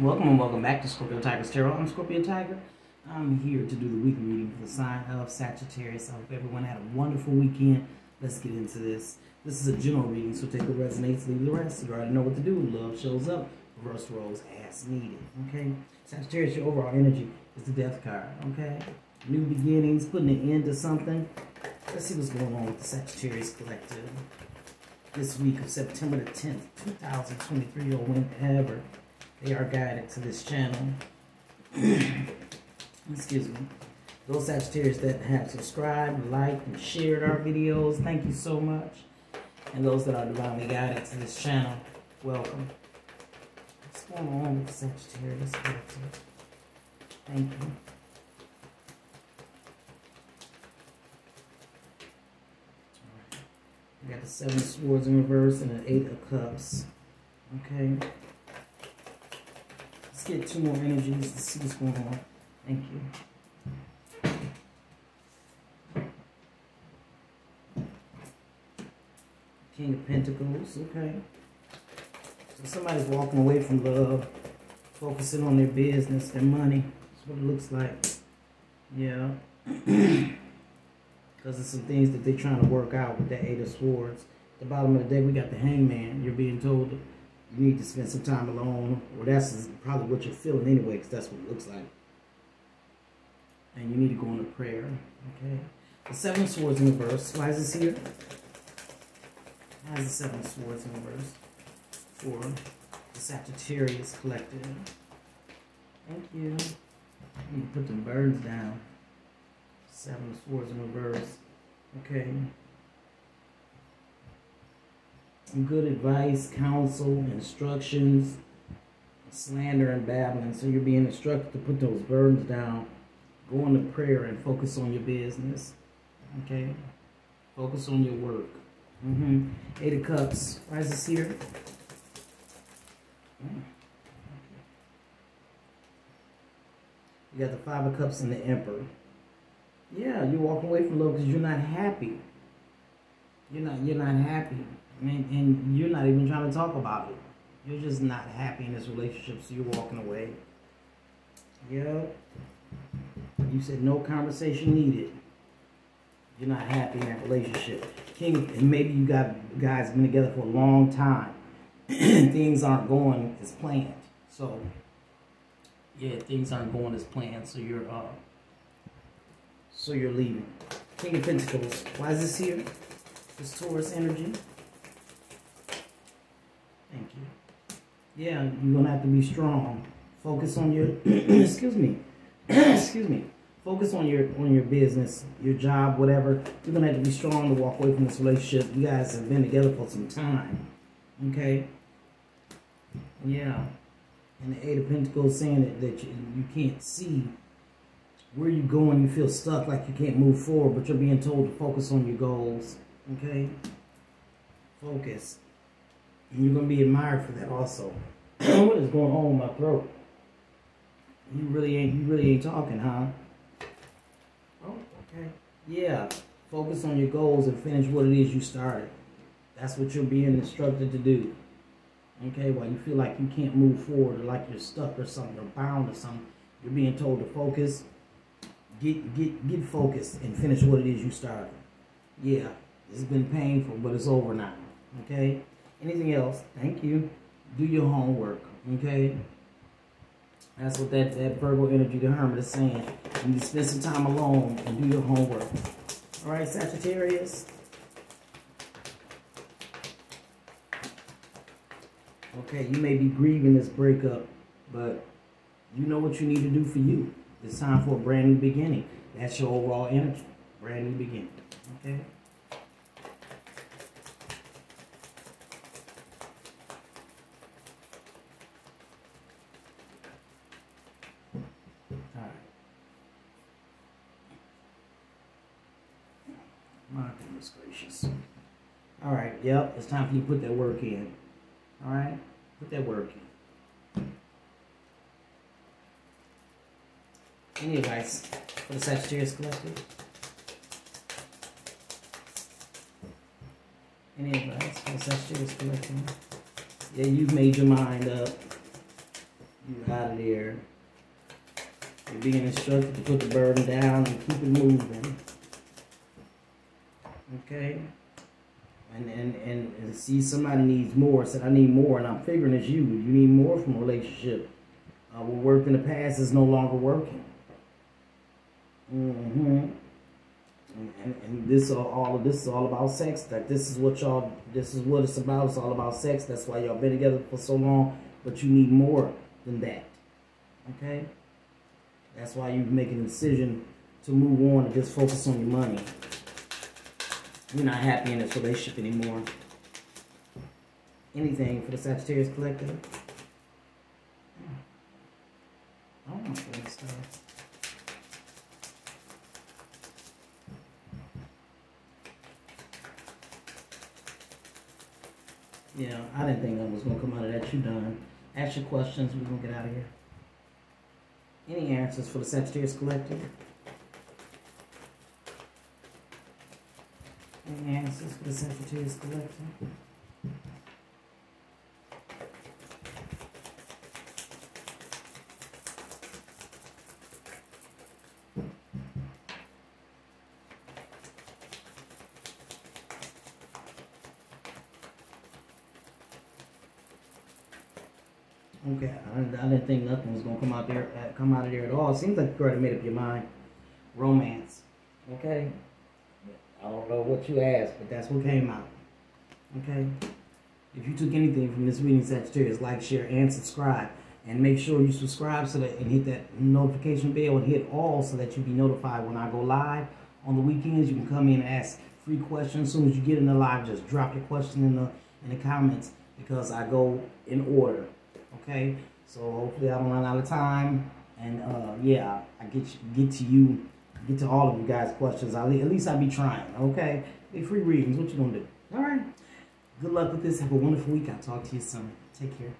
Welcome and welcome back to Scorpio Tiger's Tarot. I'm Scorpio Tiger. I'm here to do the weekly reading for the sign of Sagittarius. I hope everyone had a wonderful weekend. Let's get into this. This is a general reading, so take what resonates, leave the rest. You already know what to do. Love shows up. Reverse roles as needed. Okay? Sagittarius, your overall energy is the death card. Okay? New beginnings, putting an end to something. Let's see what's going on with the Sagittarius Collective this week of September the 10th, 2023, or whenever they are guided to this channel. Excuse me. Those Sagittarius that have subscribed, liked, and shared our videos, thank you so much. And those that are divinely guided to this channel, welcome. What's going on with Sagittarius? Thank you. We got the Seven Swords in reverse and the Eight of Cups. Okay get two more energies to see what's going on. Thank you. King of Pentacles, okay. So somebody's walking away from love, focusing on their business, their money. That's what it looks like. Yeah. Because of some things that they're trying to work out with that Eight of Swords. At the bottom of the day, we got the Hangman. You're being told you need to spend some time alone, or that's probably what you're feeling anyway, because that's what it looks like. And you need to go into prayer, okay? The Seven Swords in reverse. Why is this here? Is the Seven Swords in reverse? For the Sagittarius Collective. Thank you. To put the birds down. Seven Swords in reverse. Okay good advice, counsel, instructions, slander, and babbling. So you're being instructed to put those burdens down, go into prayer, and focus on your business. Okay? Focus on your work. Mm -hmm. Eight of Cups. Why is this here? You got the Five of Cups and the Emperor. Yeah, you're walking away from love because you're not happy. You're not. You're not happy. And, and you're not even trying to talk about it. You're just not happy in this relationship, so you're walking away. Yep. You said no conversation needed. You're not happy in that relationship. King, and maybe you got guys been together for a long time. things aren't going as planned. So, yeah, things aren't going as planned. So you're, uh, so you're leaving. King of Pentacles. Why is this here? This Taurus energy. Thank you. Yeah, you're gonna have to be strong. Focus on your excuse me. excuse me. Focus on your on your business, your job, whatever. You're gonna have to be strong to walk away from this relationship. You guys have been together for some time. Okay? Yeah. And the Eight of Pentacles saying that, that you, you can't see where you're going. You feel stuck, like you can't move forward, but you're being told to focus on your goals. Okay? Focus. And you're going to be admired for that also. what is going on with my throat? You really ain't, you really ain't talking, huh? Oh, okay. Yeah. Focus on your goals and finish what it is you started. That's what you're being instructed to do. Okay, while you feel like you can't move forward or like you're stuck or something or bound or something, you're being told to focus. Get get get focused and finish what it is you started. Yeah, it's been painful, but it's over now. Okay? Anything else, thank you. Do your homework, okay? That's what that, that Virgo energy, the hermit, is saying. You need to spend some time alone and do your homework. All right, Sagittarius? Okay, you may be grieving this breakup, but you know what you need to do for you. It's time for a brand new beginning. That's your overall energy. Brand new beginning. Okay? My goodness gracious. All right, yep, it's time for you to put that work in. All right, put that work in. Any advice for the Sagittarius Collective? Any advice for the Sagittarius Collective? Yeah, you've made your mind up. You out of there. You're being instructed to put the burden down and keep it moving. Okay? And, and, and, and see somebody needs more. Said, I need more, and I'm figuring it's you. You need more from a relationship. Uh, what worked in the past is no longer working. Mm-hmm. And, and, and this all, all of this is all about sex. That this is what y'all, this is what it's about. It's all about sex. That's why y'all been together for so long. But you need more than that. Okay? That's why you're making a decision to move on and just focus on your money. You're not happy in this relationship anymore. Anything for the Sagittarius Collective? Oh my goodness, Yeah, I didn't think that was gonna come out of that. You done. Ask your questions. We're gonna get out of here. Any answers for the Sagittarius Collective? The? Okay, I, I didn't think nothing was gonna come out there, uh, come out of there at all. Seems like you already made up your mind. Romance. Okay. I don't know what you asked, but that's what came out. Okay. If you took anything from this reading, Sagittarius, like, share, and subscribe. And make sure you subscribe so that and hit that notification bell and hit all so that you be notified when I go live. On the weekends, you can come in and ask free questions. As soon as you get in the live, just drop your question in the in the comments because I go in order. Okay, so hopefully I don't run out of time, and uh, yeah, I get you, get to you, get to all of you guys' questions. I at least I'll be trying. Okay, they free readings. What you gonna do? All right. Good luck with this. Have a wonderful week. I'll talk to you soon. Take care.